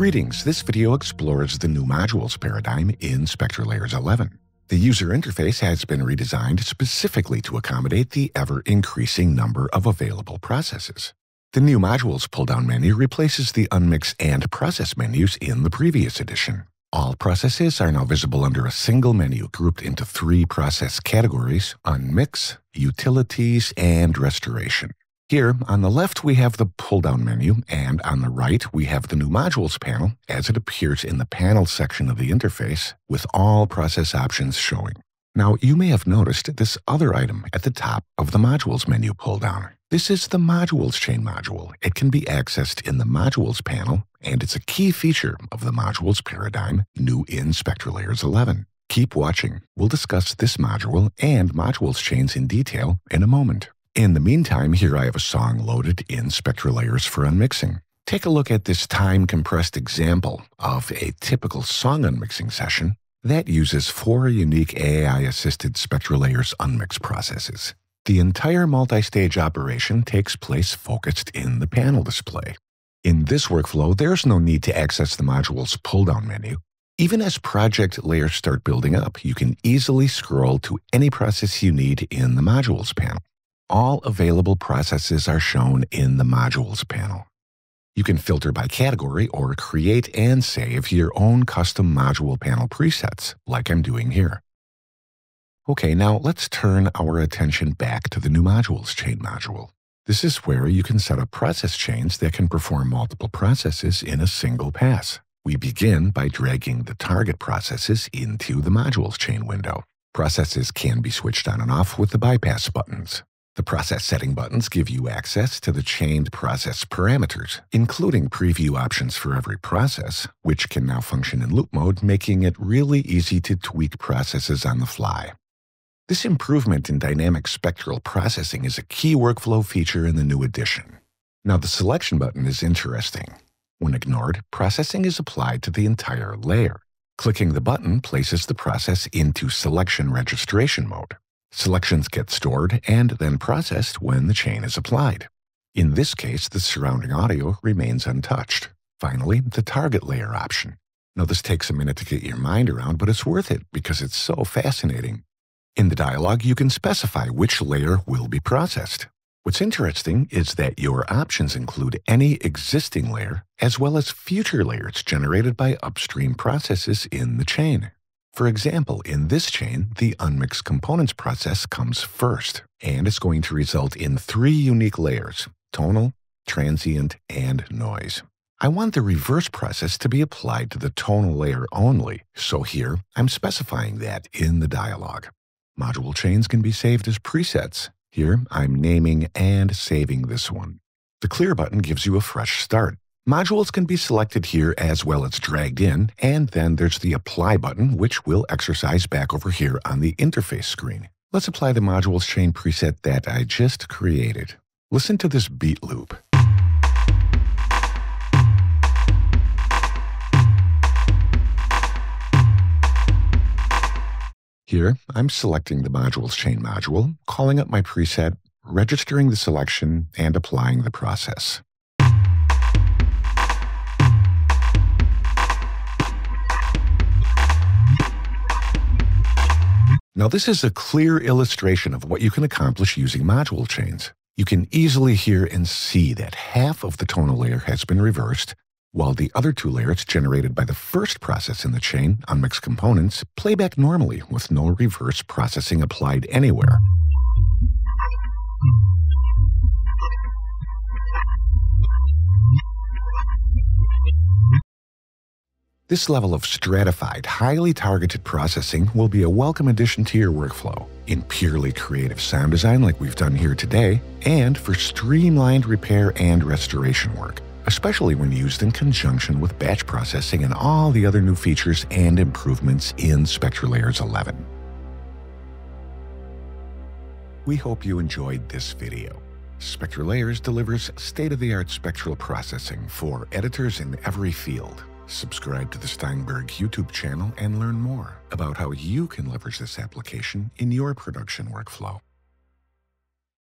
Greetings, this video explores the new modules paradigm in SpectraLayers 11. The user interface has been redesigned specifically to accommodate the ever-increasing number of available processes. The new modules pull-down menu replaces the unmix and process menus in the previous edition. All processes are now visible under a single menu grouped into three process categories, unmix, utilities, and restoration. Here, on the left, we have the pull-down menu, and on the right, we have the new Modules panel as it appears in the Panel section of the interface, with all process options showing. Now, you may have noticed this other item at the top of the Modules menu pull-down. This is the Modules chain module. It can be accessed in the Modules panel, and it's a key feature of the Modules paradigm new in SpectraLayers 11. Keep watching. We'll discuss this module and Modules chains in detail in a moment. In the meantime, here I have a song loaded in SpectraLayers for unmixing. Take a look at this time-compressed example of a typical song unmixing session that uses four unique AI-assisted SpectraLayers unmix processes. The entire multi-stage operation takes place focused in the panel display. In this workflow, there's no need to access the module's pull-down menu. Even as project layers start building up, you can easily scroll to any process you need in the modules panel all available processes are shown in the Modules panel. You can filter by category or create and save your own custom module panel presets, like I'm doing here. Okay, now let's turn our attention back to the new Modules chain module. This is where you can set up process chains that can perform multiple processes in a single pass. We begin by dragging the target processes into the Modules chain window. Processes can be switched on and off with the bypass buttons. The process setting buttons give you access to the chained process parameters, including preview options for every process, which can now function in loop mode, making it really easy to tweak processes on the fly. This improvement in dynamic spectral processing is a key workflow feature in the new edition. Now, the selection button is interesting. When ignored, processing is applied to the entire layer. Clicking the button places the process into selection registration mode. Selections get stored and then processed when the chain is applied. In this case, the surrounding audio remains untouched. Finally, the target layer option. Now, this takes a minute to get your mind around, but it's worth it because it's so fascinating. In the dialog, you can specify which layer will be processed. What's interesting is that your options include any existing layer as well as future layers generated by upstream processes in the chain. For example, in this chain, the unmixed components process comes first, and it's going to result in three unique layers, tonal, transient, and noise. I want the reverse process to be applied to the tonal layer only, so here I'm specifying that in the dialog. Module chains can be saved as presets. Here I'm naming and saving this one. The clear button gives you a fresh start. Modules can be selected here as well as dragged in, and then there's the Apply button, which we'll exercise back over here on the interface screen. Let's apply the Modules chain preset that I just created. Listen to this beat loop. Here, I'm selecting the Modules chain module, calling up my preset, registering the selection, and applying the process. Now, this is a clear illustration of what you can accomplish using module chains. You can easily hear and see that half of the tonal layer has been reversed, while the other two layers generated by the first process in the chain, unmixed components, play back normally with no reverse processing applied anywhere. This level of stratified, highly targeted processing will be a welcome addition to your workflow in purely creative sound design like we've done here today, and for streamlined repair and restoration work, especially when used in conjunction with batch processing and all the other new features and improvements in SpectraLayers 11. We hope you enjoyed this video. SpectraLayers delivers state-of-the-art spectral processing for editors in every field Subscribe to the Steinberg YouTube channel and learn more about how you can leverage this application in your production workflow.